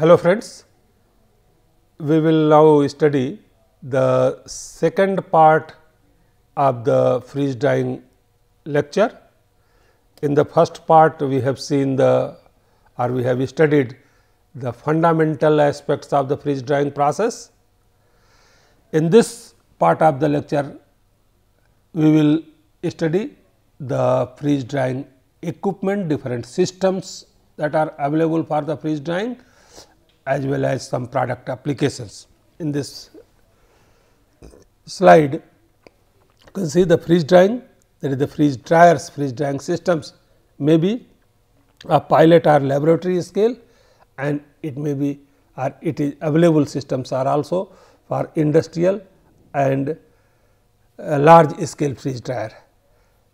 Hello friends, we will now study the second part of the freeze drying lecture. In the first part we have seen the or we have studied the fundamental aspects of the freeze drying process. In this part of the lecture we will study the freeze drying equipment, different systems that are available for the freeze drying as well as some product applications. In this slide, you can see the freeze drying that is the freeze dryers, freeze drying systems may be a pilot or laboratory scale and it may be or it is available systems are also for industrial and large scale freeze dryer.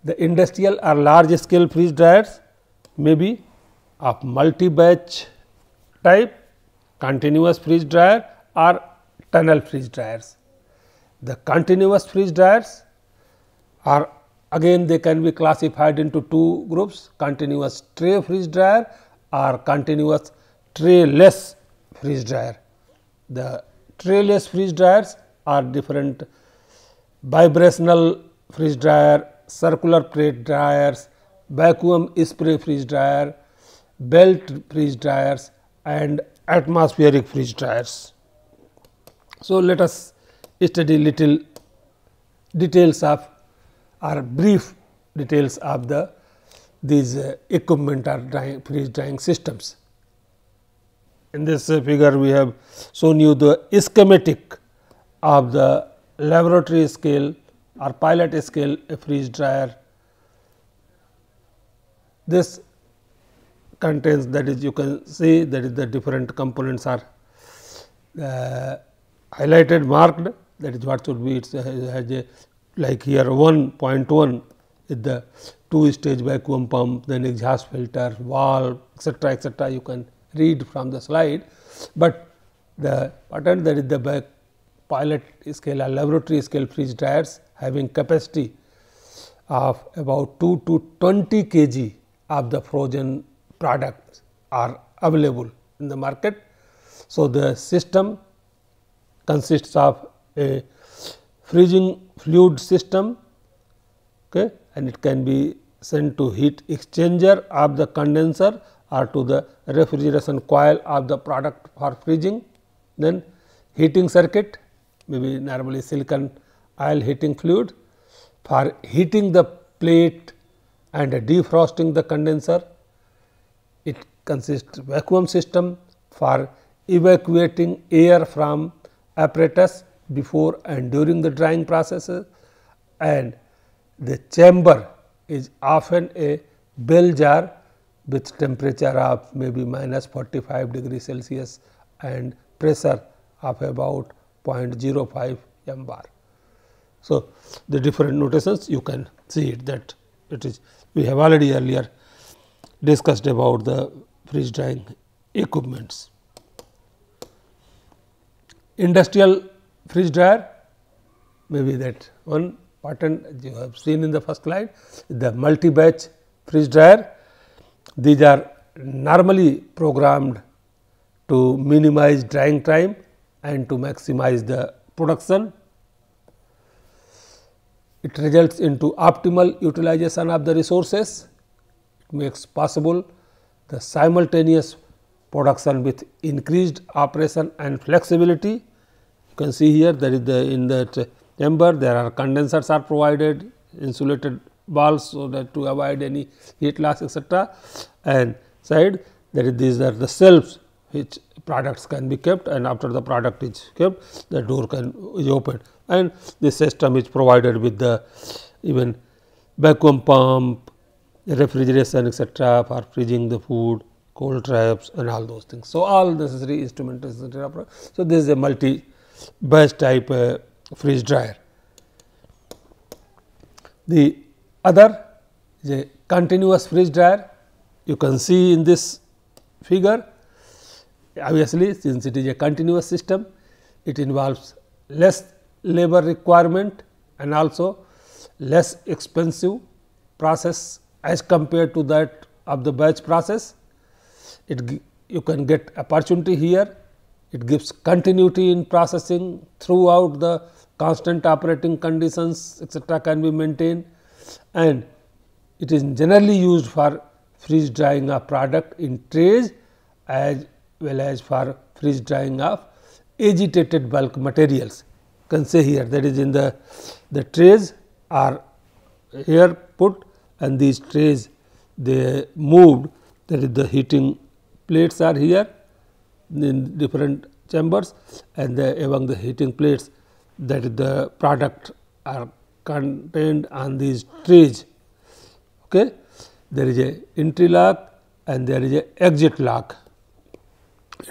The industrial or large scale freeze dryers may be of multi batch type, continuous freeze dryer or tunnel freeze dryers. The continuous freeze dryers are again they can be classified into two groups continuous tray freeze dryer or continuous trayless freeze dryer. The trayless freeze dryers are different vibrational freeze dryer, circular plate dryers, vacuum spray freeze dryer, belt freeze dryers and atmospheric freeze dryers. So, let us study little details of or brief details of the these uh, equipment or drying, freeze drying systems. In this uh, figure, we have shown you the schematic of the laboratory scale or pilot scale freeze dryer. This contains that is you can see that is the different components are uh, highlighted marked. That is what should be it has a like here 1.1 is the two stage vacuum pump then exhaust filter valve etc etc you can read from the slide. But the pattern that is the pilot scale or laboratory scale freeze dryers having capacity of about 2 to 20 kg of the frozen products are available in the market. So, the system consists of a freezing fluid system okay, and it can be sent to heat exchanger of the condenser or to the refrigeration coil of the product for freezing. Then heating circuit maybe normally silicon oil heating fluid for heating the plate and defrosting the condenser it consists vacuum system for evacuating air from apparatus before and during the drying processes and the chamber is often a bell jar with temperature of maybe minus 45 degree Celsius and pressure of about 0.05 m bar. So, the different notations you can see it that it is we have already earlier discussed about the freeze drying equipments. Industrial freeze dryer maybe that one pattern you have seen in the first slide the multi batch freeze dryer. These are normally programmed to minimize drying time and to maximize the production. It results into optimal utilization of the resources makes possible the simultaneous production with increased operation and flexibility. You can see here there is the in that chamber there are condensers are provided insulated balls so that to avoid any heat loss etc. and side that is these are the shelves which products can be kept and after the product is kept the door can is opened and this system is provided with the even vacuum pump refrigeration etc., for freezing the food, cold traps and all those things. So, all necessary instruments etc. So, this is a multi batch type uh, freeze dryer. The other is a continuous freeze dryer. You can see in this figure obviously, since it is a continuous system, it involves less labor requirement and also less expensive process as compared to that of the batch process. It you can get opportunity here, it gives continuity in processing throughout the constant operating conditions etcetera can be maintained and it is generally used for freeze drying of product in trays as well as for freeze drying of agitated bulk materials. You can say here that is in the the trays are here put and these trays they moved that is the heating plates are here in different chambers and the among the heating plates that is the product are contained on these trays. Okay. There is a entry lock and there is a exit lock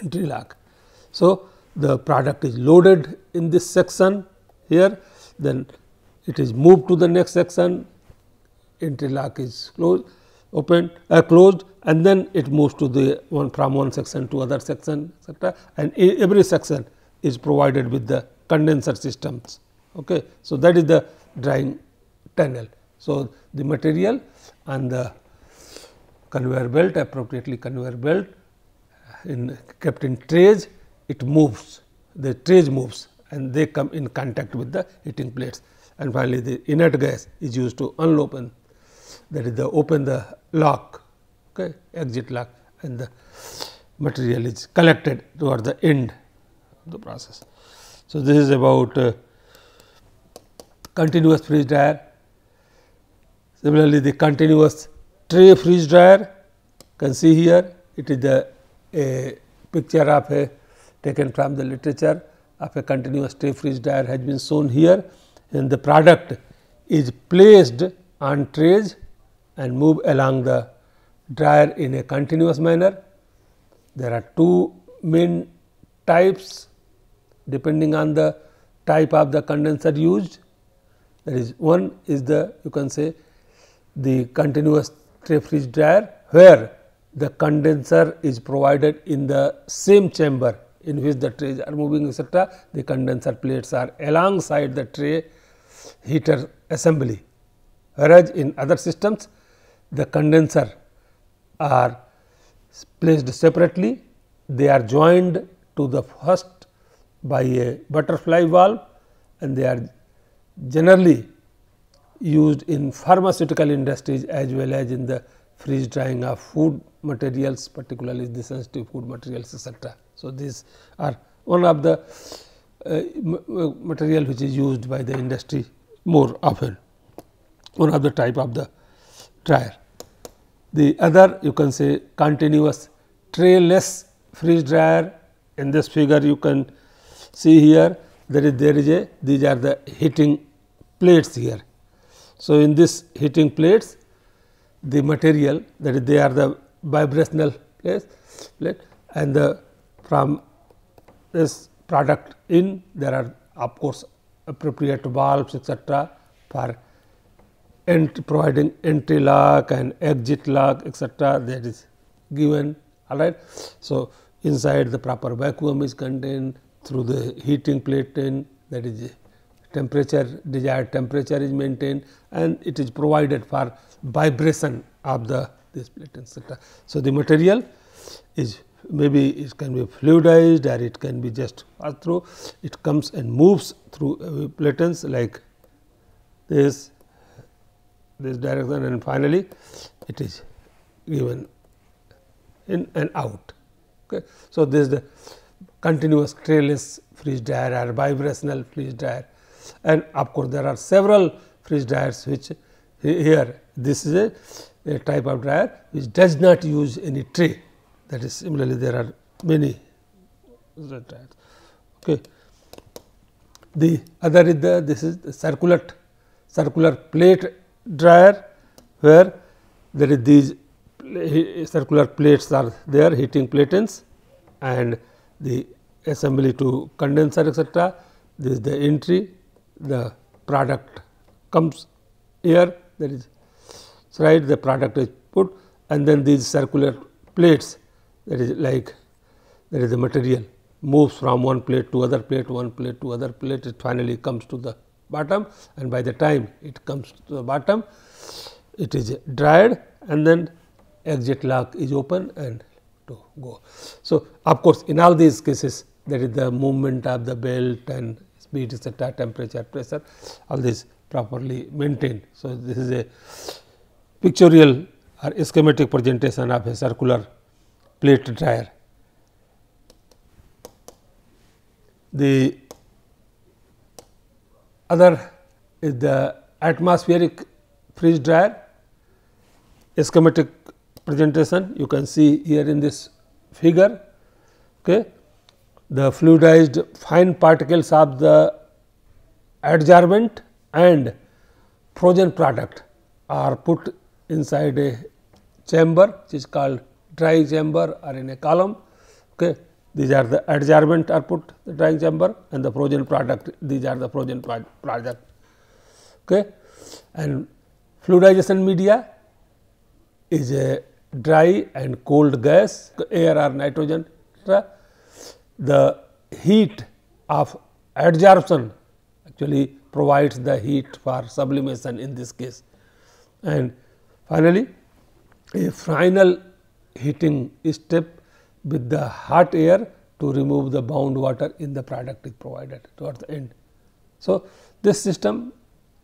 entry lock. So, the product is loaded in this section here then it is moved to the next section entry lock is closed opened uh, closed and then it moves to the one from one section to other section etc. and every section is provided with the condenser systems. Okay. So, that is the drying tunnel. So, the material and the conveyor belt appropriately conveyor belt in kept in trays it moves the trays moves and they come in contact with the heating plates and finally, the inert gas is used to unopen that is the open the lock okay, exit lock and the material is collected toward the end of the process. So, this is about uh, continuous freeze dryer. Similarly, the continuous tray freeze dryer can see here it is the a picture of a taken from the literature of a continuous tray freeze dryer has been shown here and the product is placed on trays and move along the dryer in a continuous manner. There are two main types depending on the type of the condenser used. That is one is the you can say the continuous tray freeze dryer where the condenser is provided in the same chamber in which the trays are moving etc. The condenser plates are alongside the tray heater assembly, whereas in other systems the condenser are placed separately, they are joined to the first by a butterfly valve and they are generally used in pharmaceutical industries as well as in the freeze drying of food materials particularly the sensitive food materials etc. So, these are one of the uh, material which is used by the industry more often one of the type of the dryer. The other you can say continuous trayless freeze dryer in this figure you can see here there is there is a these are the heating plates here. So, in this heating plates the material that is they are the vibrational plates plate and the from this product in there are of course appropriate valves etcetera for ent providing entry lock and exit lock etc., that is given all right. So, inside the proper vacuum is contained through the heating plate in that is temperature desired temperature is maintained and it is provided for vibration of the this plate etc. So, the material is maybe it can be fluidized or it can be just through it comes and moves through uh, platens like this this direction and finally it is given in and out. Okay? So this is the continuous trayless freeze dryer or vibrational freeze dryer and of course there are several freeze dryers which here this is a, a type of dryer which does not use any tray. That is similarly there are many okay? The other is the this is the circular circular plate dryer where there is these circular plates are there heating platens and the assembly to condenser etc. This is the entry the product comes here that is right the product is put and then these circular plates that is like there is a material moves from one plate to other plate, one plate to other plate, it finally comes to the bottom and by the time it comes to the bottom, it is dried and then exit lock is open and to go. So, of course, in all these cases there is the movement of the belt and speed etcetera, temperature, pressure all these properly maintained. So, this is a pictorial or schematic presentation of a circular plate dryer. The other is the atmospheric freeze dryer schematic presentation you can see here in this figure. Okay. The fluidized fine particles of the adsorbent and frozen product are put inside a chamber which is called dry chamber or in a column. Okay. These are the adsorbent are put the drying chamber and the frozen product these are the frozen product. Okay. And fluidization media is a dry and cold gas air or nitrogen the heat of adsorption actually provides the heat for sublimation in this case. And finally, a final heating step with the hot air to remove the bound water in the product is provided towards the end. So, this system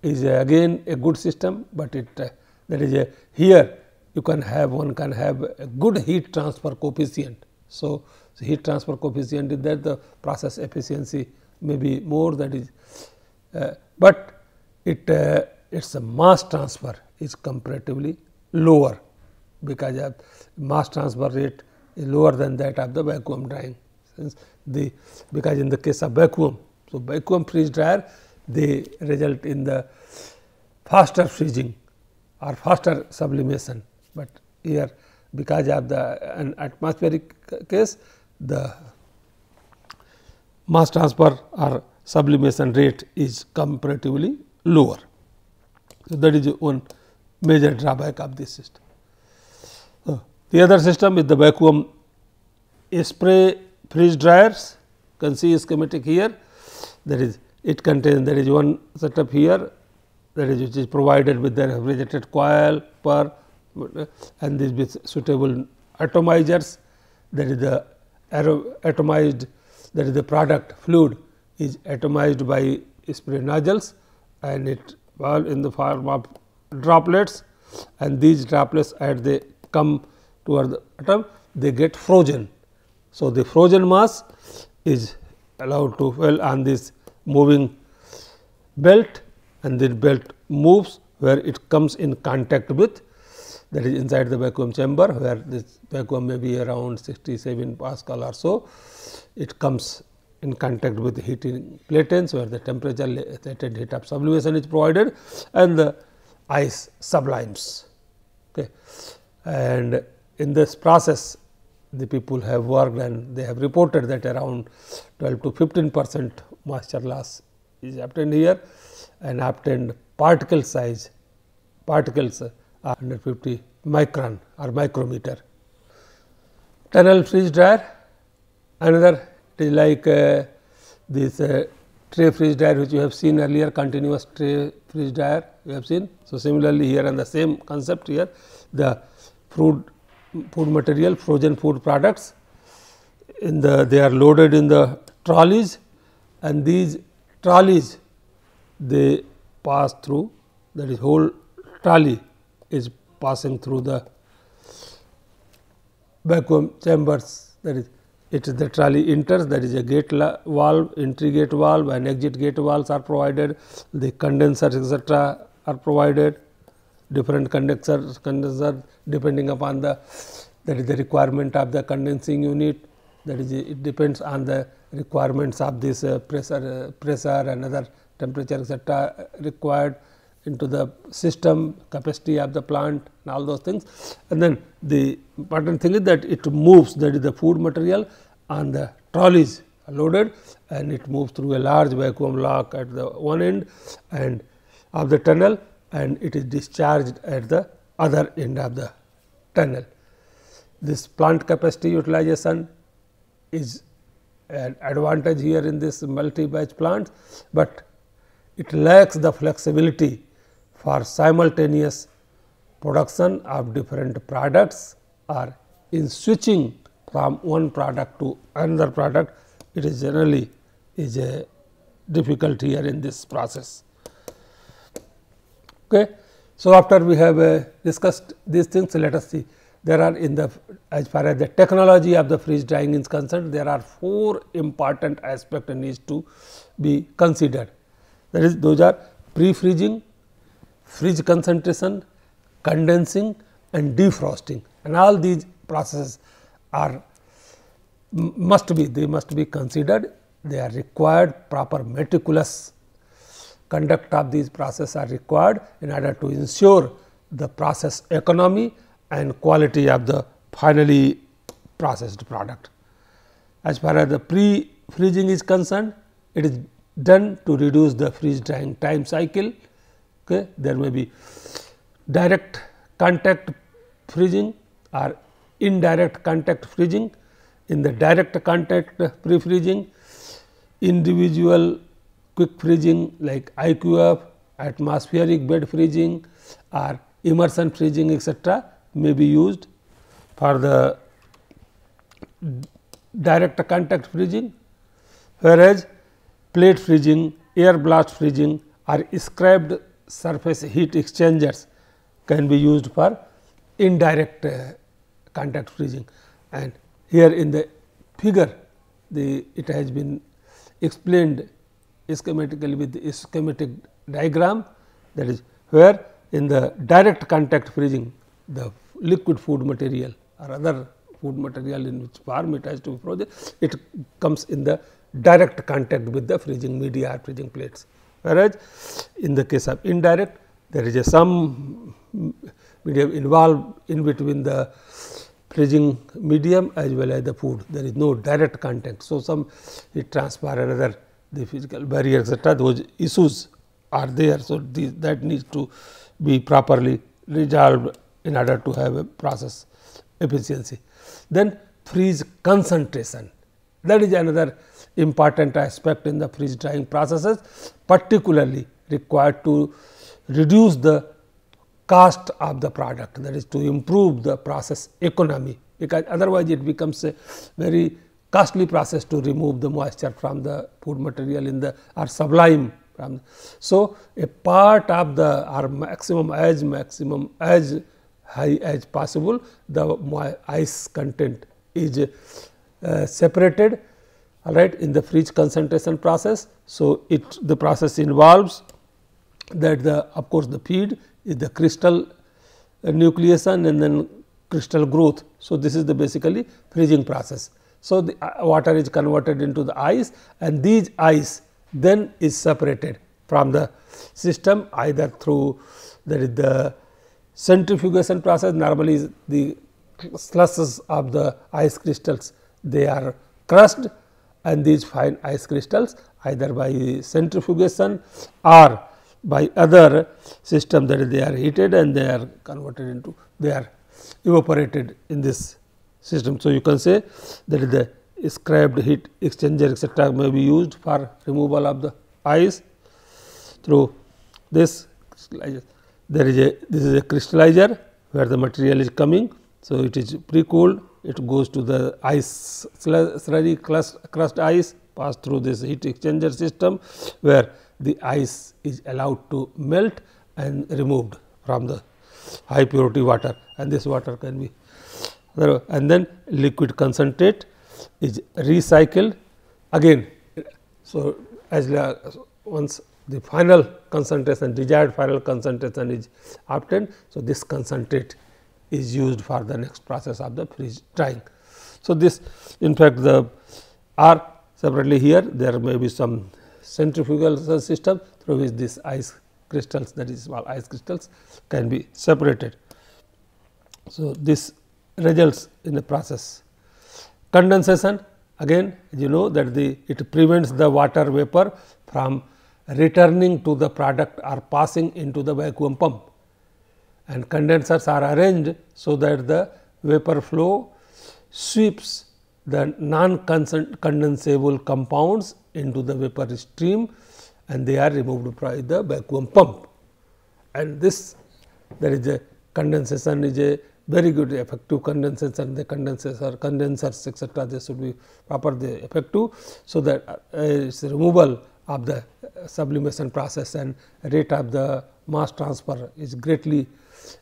is again a good system, but it uh, that is a here you can have one can have a good heat transfer coefficient. So, so heat transfer coefficient is that the process efficiency may be more that is, uh, but it uh, its mass transfer is comparatively lower because of mass transfer rate lower than that of the vacuum drying since the because in the case of vacuum. So, vacuum freeze dryer they result in the faster freezing or faster sublimation, but here because of the an atmospheric case the mass transfer or sublimation rate is comparatively lower. So, that is one major drawback of this system. Uh, the other system is the vacuum spray freeze dryers. You can see schematic here. That is it contains there is one setup here that is which is provided with the refrigerated coil per and this with suitable atomizers. That is the atomized that is the product fluid is atomized by spray nozzles and it well in the form of droplets and these droplets as they come toward the atom they get frozen. So, the frozen mass is allowed to fall on this moving belt and the belt moves where it comes in contact with that is inside the vacuum chamber where this vacuum may be around 67 Pascal or so. It comes in contact with the heating platens where the temperature latent heat of sublimation is provided and the ice sublimes. Okay. And in this process the people have worked and they have reported that around 12 to 15 percent moisture loss is obtained here and obtained particle size particles 150 micron or micrometer. Tunnel freeze dryer another it is like uh, this uh, tray freeze dryer which you have seen earlier continuous tray freeze dryer you have seen. So, similarly, here and the same concept here the food food material frozen food products. In the they are loaded in the trolleys and these trolleys they pass through that is whole trolley is passing through the vacuum chambers that is it is the trolley enters that is a gate valve entry gate valve and exit gate valves are provided the condensers etc are provided different condensers condenser depending upon the that is the requirement of the condensing unit that is it depends on the requirements of this uh, pressure uh, pressure and other temperature etc required into the system capacity of the plant and all those things. And then the important thing is that it moves that is the food material on the trolleys loaded and it moves through a large vacuum lock at the one end and of the tunnel and it is discharged at the other end of the tunnel. This plant capacity utilization is an advantage here in this multi batch plant, but it lacks the flexibility for simultaneous production of different products or in switching from one product to another product, it is generally is a difficult here in this process. Okay. So, after we have uh, discussed these things, let us see there are in the as far as the technology of the freeze drying is concerned, there are four important aspects needs to be considered. That is those are pre-freezing, freeze concentration, condensing and defrosting and all these processes are must be they must be considered they are required proper meticulous conduct of these processes are required in order to ensure the process economy and quality of the finally processed product. As far as the pre freezing is concerned, it is done to reduce the freeze drying time cycle. Okay. There may be direct contact freezing or indirect contact freezing. In the direct contact pre freezing, individual quick freezing like IQF, atmospheric bed freezing or immersion freezing etc., may be used for the direct contact freezing, whereas plate freezing, air blast freezing or scraped surface heat exchangers can be used for indirect uh, contact freezing. And here in the figure, the it has been explained schematically with the schematic diagram that is where in the direct contact freezing the liquid food material or other food material in which form it has to be frozen, it comes in the direct contact with the freezing media or freezing plates. Whereas, in the case of indirect there is a some medium involved in between the freezing medium as well as the food there is no direct contact. So, some heat transfer and other the physical barrier etc., those issues are there. So, that needs to be properly resolved in order to have a process efficiency. Then freeze concentration that is another important aspect in the freeze drying processes particularly required to reduce the cost of the product that is to improve the process economy because otherwise it becomes a very costly process to remove the moisture from the food material in the or sublime from. So, a part of the or maximum as maximum as high as possible the ice content is uh, separated all right in the freeze concentration process. So, it the process involves that the of course, the feed is the crystal nucleation and then crystal growth. So, this is the basically freezing process. So, the uh, water is converted into the ice and these ice then is separated from the system either through that is the centrifugation process. Normally the slushes of the ice crystals they are crushed and these fine ice crystals either by centrifugation or by other system that is they are heated and they are converted into they are evaporated in this system. So, you can say that the scraped heat exchanger etc., may be used for removal of the ice through this crystallizer. there is a this is a crystallizer where the material is coming. So, it is pre-cooled it goes to the ice slurry crust, crust ice pass through this heat exchanger system where the ice is allowed to melt and removed from the high purity water and this water can be and then liquid concentrate is recycled again. So, as once the final concentration desired final concentration is obtained. So, this concentrate is used for the next process of the freeze drying. So, this in fact, the R separately here there may be some centrifugal system through which this ice crystals that is small ice crystals can be separated. So, this results in the process. Condensation again you know that the it prevents the water vapor from returning to the product or passing into the vacuum pump and condensers are arranged so that the vapor flow sweeps the non condensable compounds into the vapor stream and they are removed by the vacuum pump. And this there is a condensation is a very good effective condensers and the condensers, or condensers etc. They should be proper the effective. So, that uh, its removal of the sublimation process and rate of the mass transfer is greatly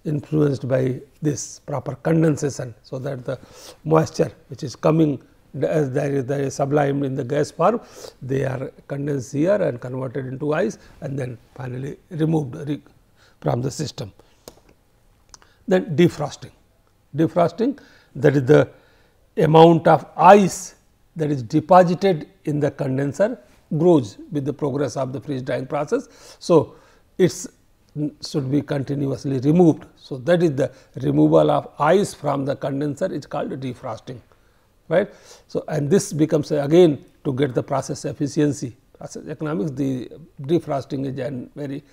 influenced by this proper condensation. So, that the moisture which is coming as there is, there is sublimed in the gas form, they are condensed here and converted into ice and then finally removed from the system. Then defrosting, defrosting that is the amount of ice that is deposited in the condenser grows with the progress of the freeze drying process. So, its should be continuously removed. So, that is the removal of ice from the condenser is called defrosting right. So, and this becomes again to get the process efficiency process economics the defrosting is a very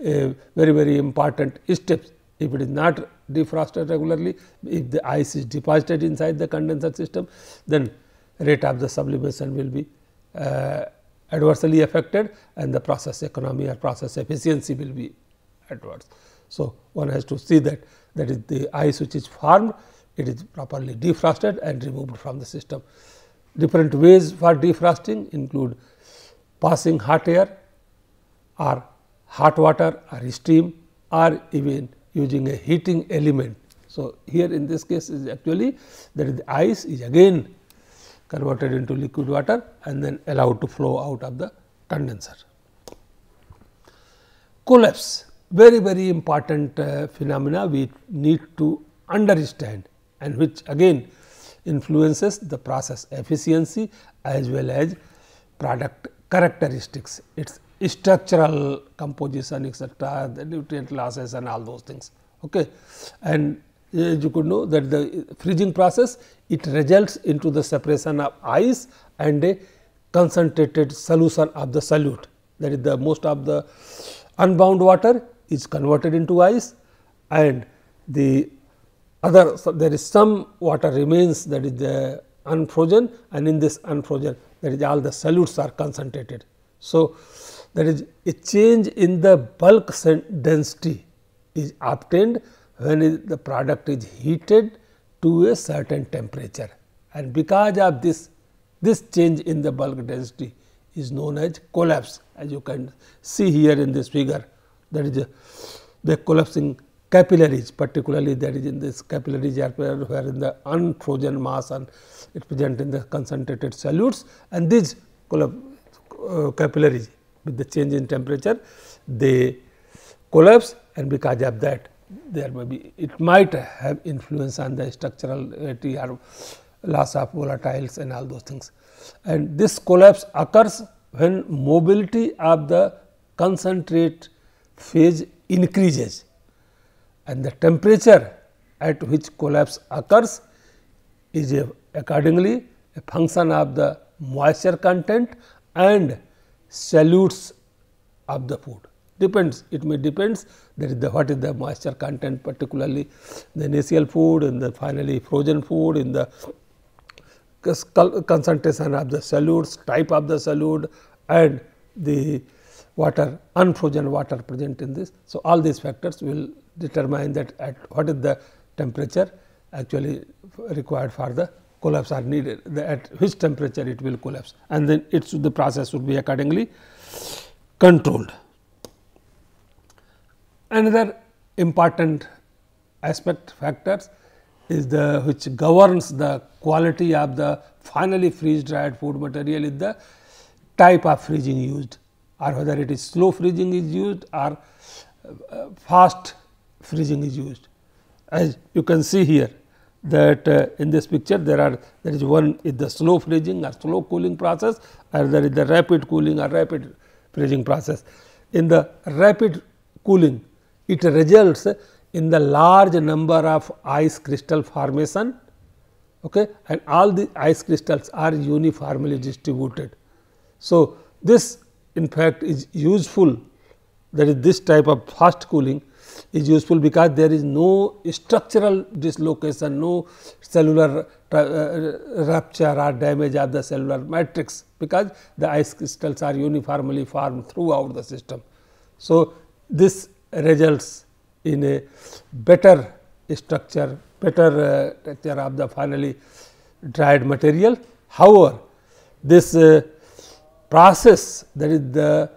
uh, very very important step. If it is not defrosted regularly, if the ice is deposited inside the condenser system, then rate of the sublimation will be uh, adversely affected and the process economy or process efficiency will be adverse. So, one has to see that that is the ice which is formed it is properly defrosted and removed from the system. Different ways for defrosting include passing hot air or hot water or steam or even using a heating element. So, here in this case is actually that the ice is again converted into liquid water and then allowed to flow out of the condenser. Collapse very very important uh, phenomena we need to understand and which again influences the process efficiency as well as product characteristics, its structural composition etc., the nutrient losses and all those things. Okay. And uh, as you could know that the freezing process it results into the separation of ice and a concentrated solution of the solute that is the most of the unbound water is converted into ice and the other so there is some water remains that is the unfrozen and in this unfrozen that is all the solutes are concentrated. So, there is a change in the bulk density is obtained when the product is heated to a certain temperature. And because of this this change in the bulk density is known as collapse as you can see here in this figure. That is the collapsing capillaries particularly that is in this capillaries where in the unfrozen mass and it present in the concentrated solutes and these uh, capillaries with the change in temperature they collapse and because of that there may be it might have influence on the structurality uh, or loss of volatiles and all those things. And this collapse occurs when mobility of the concentrate phase increases and the temperature at which collapse occurs is a, accordingly a function of the moisture content and solutes of the food. Depends. It may depends that is the what is the moisture content particularly. The initial food and the finally frozen food in the concentration of the solutes type of the solute and the water unfrozen water present in this. So, all these factors will determine that at what is the temperature actually required for the collapse are needed the, at which temperature it will collapse and then the process should be accordingly controlled. Another important aspect factors is the which governs the quality of the finally freeze dried food material is the type of freezing used or whether it is slow freezing is used or uh, fast freezing is used. As you can see here that uh, in this picture there are there is one is the slow freezing or slow cooling process or there is the rapid cooling or rapid freezing process. In the rapid cooling it results in the large number of ice crystal formation okay, and all the ice crystals are uniformly distributed. So, this in fact is useful that is this type of fast cooling is useful because there is no structural dislocation, no cellular uh, rupture or damage of the cellular matrix, because the ice crystals are uniformly formed throughout the system. So, this results in a better structure, better uh, of the finally dried material. However, this uh, process that is the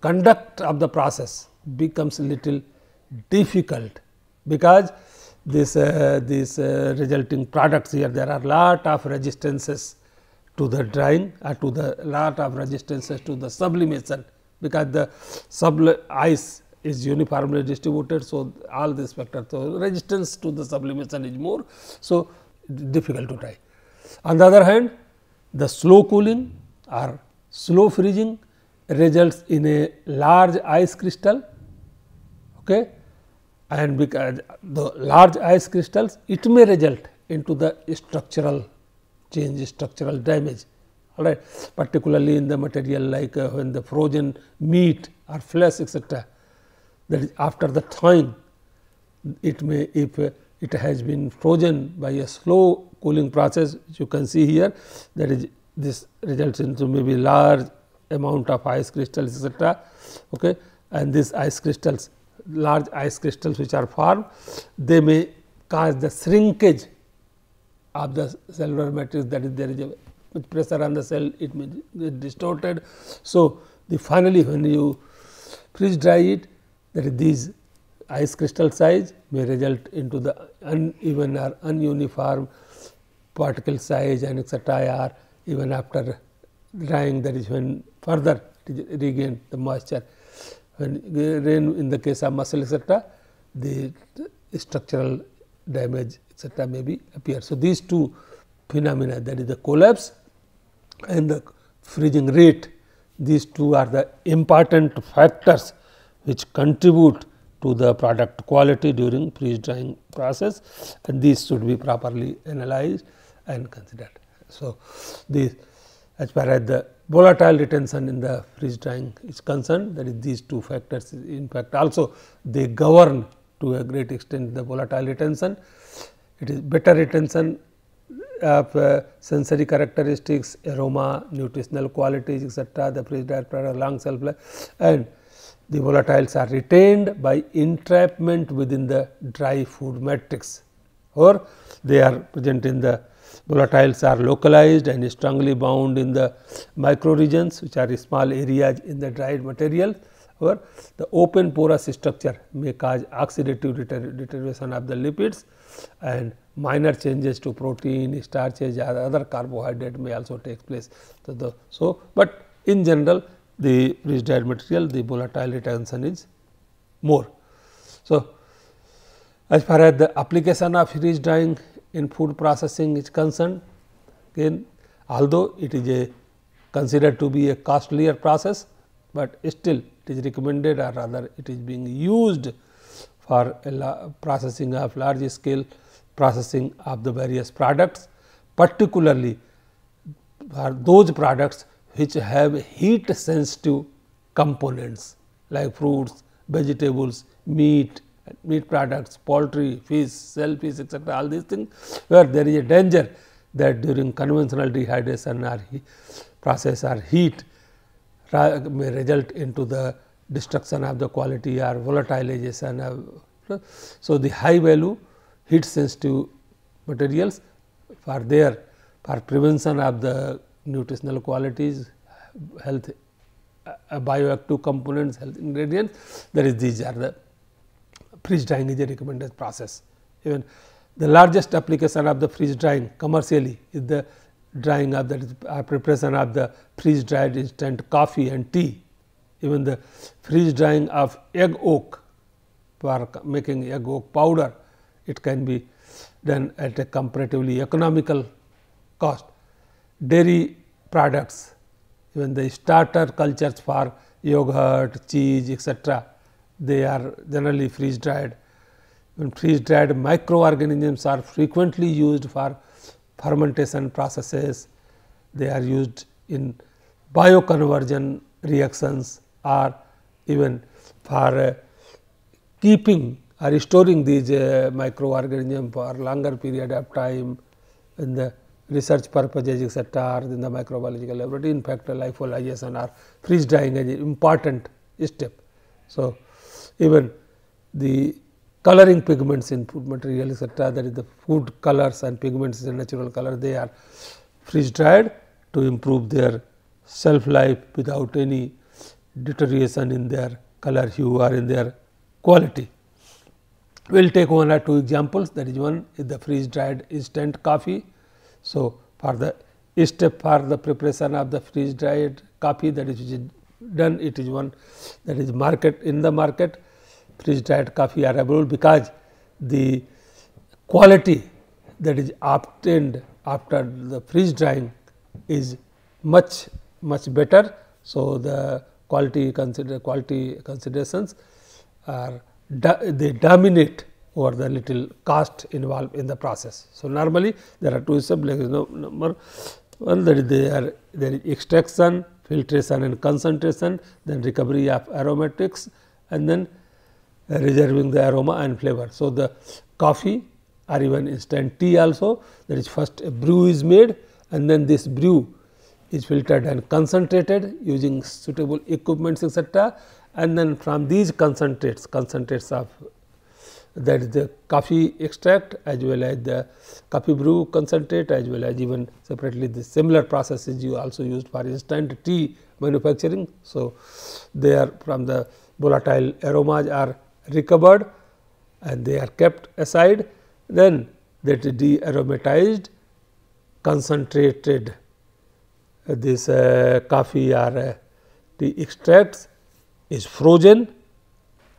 conduct of the process becomes little difficult because this uh, this uh, resulting products here there are lot of resistances to the drying or to the lot of resistances to the sublimation because the sub ice is uniformly distributed. So, all these factors so resistance to the sublimation is more. So, difficult to dry. On the other hand the slow cooling or slow freezing results in a large ice crystal okay, and because the large ice crystals it may result into the structural change structural damage all right particularly in the material like uh, when the frozen meat or flesh etc that is after the thawing it may if uh, it has been frozen by a slow cooling process you can see here that is this results into maybe large amount of ice crystals etc. Okay. And these ice crystals large ice crystals which are formed they may cause the shrinkage of the cellular matrix that is there is a with pressure on the cell it may get distorted. So, the finally when you freeze dry it that is these ice crystal size may result into the uneven or ununiform particle size and etc. or even after drying that is when further regain the moisture. When uh, rain in the case of muscle etc., the structural damage etc., may be appear. So, these two phenomena that is the collapse and the freezing rate these two are the important factors which contribute to the product quality during freeze drying process and these should be properly analyzed and considered. So, the as far as the volatile retention in the freeze drying is concerned that is these two factors in fact also they govern to a great extent the volatile retention. It is better retention of uh, sensory characteristics, aroma, nutritional qualities etc., the freeze dried product long shelf life and the volatiles are retained by entrapment within the dry food matrix or they are present in the volatiles are localized and strongly bound in the micro regions which are small areas in the dried material or the open porous structure may cause oxidative deterioration of the lipids and minor changes to protein, starches or other carbohydrate may also take place. So, the, so but in general the freeze dried material the volatile retention is more. So, as far as the application of freeze drying in food processing is concerned. Again although it is a considered to be a costlier process, but still it is recommended or rather it is being used for processing of large scale processing of the various products particularly for those products which have heat sensitive components like fruits, vegetables, meat, meat products, poultry, fish, shellfish etc. all these things where there is a danger that during conventional dehydration or process or heat may result into the destruction of the quality or volatilization of. So, the high value heat sensitive materials for there for prevention of the nutritional qualities, health uh, bioactive components, health ingredients that is these are the freeze drying is a recommended process. Even the largest application of the freeze drying commercially is the drying of the uh, preparation of the freeze dried instant coffee and tea. Even the freeze drying of egg yolk for making egg yolk powder, it can be done at a comparatively economical cost. Dairy products, even the starter cultures for yogurt, cheese, etc., they are generally freeze dried. When freeze dried microorganisms are frequently used for fermentation processes, they are used in bioconversion reactions or even for uh, keeping or storing these uh, microorganisms for longer period of time in the research purposes etc., in the microbiological laboratory. In fact, lyophilization or freeze drying is an important step. So, even the coloring pigments in food material etc. that is the food colors and pigments in natural color they are freeze dried to improve their shelf life without any deterioration in their color hue or in their quality. We will take one or two examples that is one is the freeze dried instant coffee. So, for the step for the preparation of the freeze dried coffee that is done it is one that is market in the market freeze dried coffee are available because the quality that is obtained after the freeze drying is much much better. So, the quality consider quality considerations are they dominate over the little cost involved in the process. So, normally there are two like no, number one that is there there is extraction, filtration and concentration, then recovery of aromatics and then Uh, reserving the aroma and flavor. So, the coffee or even instant tea also that is first a brew is made and then this brew is filtered and concentrated using suitable equipments etc. and then from these concentrates concentrates of that is the coffee extract as well as the coffee brew concentrate as well as even separately the similar processes you also used for instant tea manufacturing. So, they are from the volatile aromas are recovered and they are kept aside then that de aromatized concentrated uh, this uh, coffee or uh, tea extracts is frozen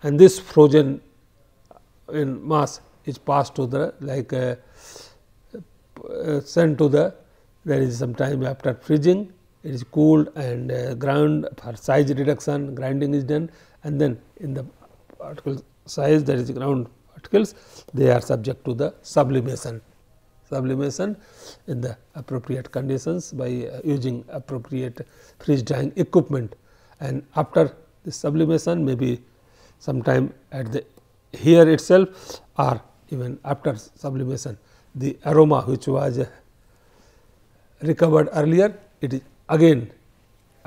and this frozen in mass is passed to the like uh, uh, sent to the there is some time after freezing it is cooled and uh, ground for size reduction grinding is done and then in the particle size that is ground particles they are subject to the sublimation. Sublimation in the appropriate conditions by uh, using appropriate freeze drying equipment. And after the sublimation may be sometime at the here itself or even after sublimation the aroma which was uh, recovered earlier it is again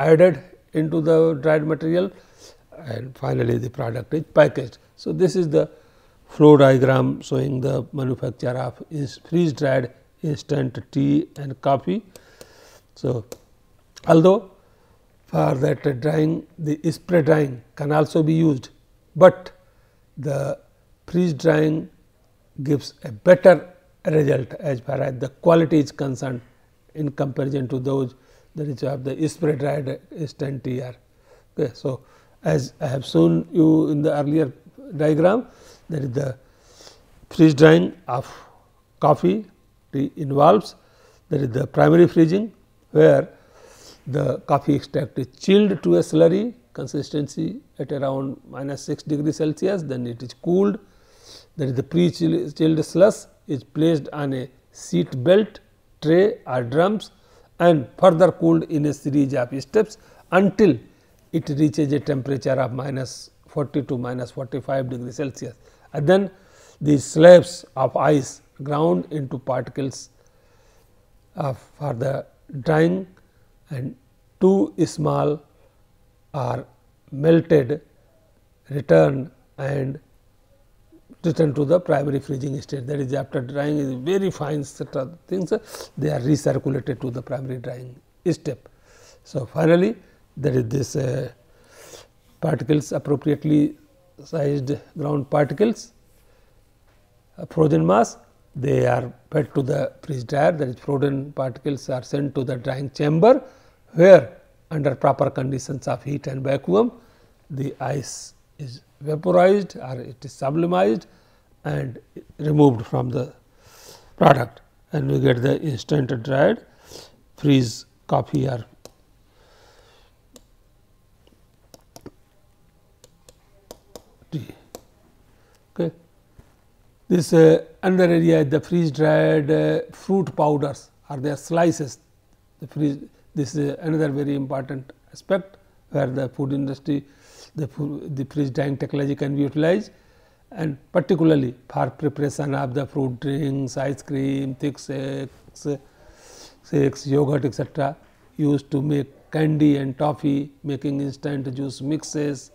added into the dried material and finally, the product is packaged. So, this is the flow diagram showing the manufacture of is freeze dried instant tea and coffee. So, although for that drying the spray drying can also be used, but the freeze drying gives a better result as far as the quality is concerned in comparison to those that is of the spray dried instant tea. Okay. So, as I have shown you in the earlier diagram that is the freeze drying of coffee involves that is the primary freezing where the coffee extract is chilled to a slurry consistency at around minus 6 degree Celsius, then it is cooled. That is the pre chilled slush is placed on a seat belt tray or drums and further cooled in a series of steps until it reaches a temperature of minus 40 to minus 45 degree Celsius and then these slabs of ice ground into particles of for the drying and too small are melted returned and return to the primary freezing state that is after drying is very fine set of things they are recirculated to the primary drying step. So, finally, that is this uh, particles appropriately sized ground particles frozen mass they are fed to the freeze dryer. That is frozen particles are sent to the drying chamber where under proper conditions of heat and vacuum the ice is vaporized or it is sublimized and removed from the product. And we get the instant dried freeze coffee or Okay. This uh, another area the freeze dried uh, fruit powders or their slices. The freeze this is another very important aspect where the food industry the, the freeze drying technology can be utilized and particularly for preparation of the fruit drinks, ice cream, thick shakes, shakes, yogurt etc. used to make candy and toffee, making instant juice mixes,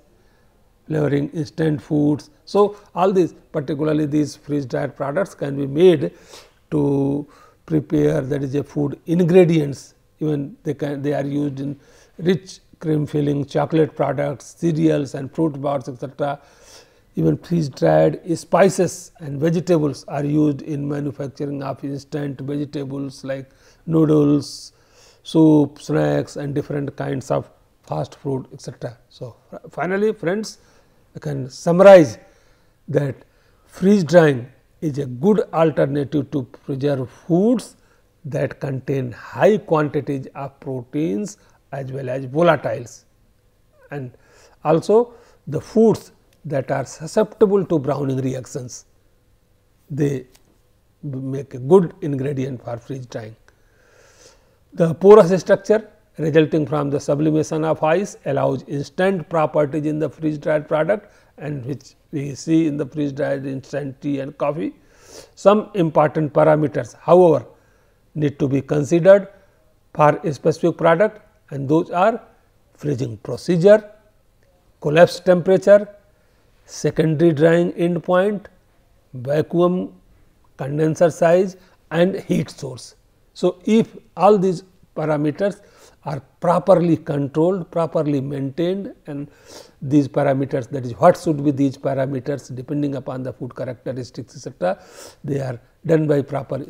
flavoring instant foods. So, all these particularly these freeze dried products can be made to prepare that is a food ingredients even they can they are used in rich cream filling chocolate products cereals and fruit bars etc. Even freeze dried spices and vegetables are used in manufacturing of instant vegetables like noodles, soup, snacks and different kinds of fast food etc. So, finally, friends I can summarize that freeze drying is a good alternative to preserve foods that contain high quantities of proteins as well as volatiles and also the foods that are susceptible to browning reactions. They make a good ingredient for freeze drying. The porous structure resulting from the sublimation of ice allows instant properties in the freeze dried product and which we see in the freeze dried instant tea and coffee. Some important parameters however, need to be considered for a specific product and those are freezing procedure, collapse temperature, secondary drying end point, vacuum condenser size and heat source. So, if all these parameters are properly controlled, properly maintained and these parameters that is what should be these parameters depending upon the food characteristics etc. They are done by proper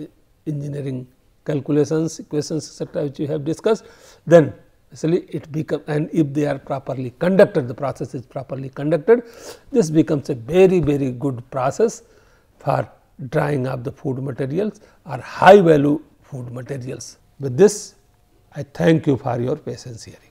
engineering calculations, equations etc., which we have discussed, then actually it become and if they are properly conducted, the process is properly conducted, this becomes a very very good process for drying up the food materials or high value food materials. With this I thank you for your patience hearing.